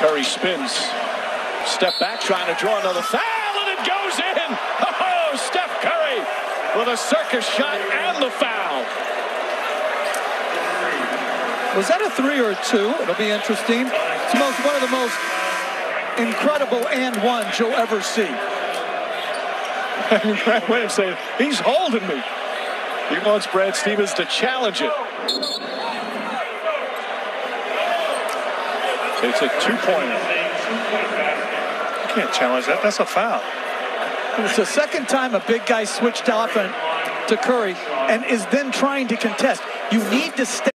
Curry spins. Step back, trying to draw another foul, and it goes in. Oh, Steph Curry with a circus shot and the foul. Was that a three or a two? It'll be interesting. It's most, one of the most incredible and ones you'll ever see. Grant Williams saying, he's holding me. He wants Brad Stevens to challenge it. It's a two-pointer. You can't challenge that. That's a foul. It's the second time a big guy switched off to Curry and is then trying to contest. You need to stay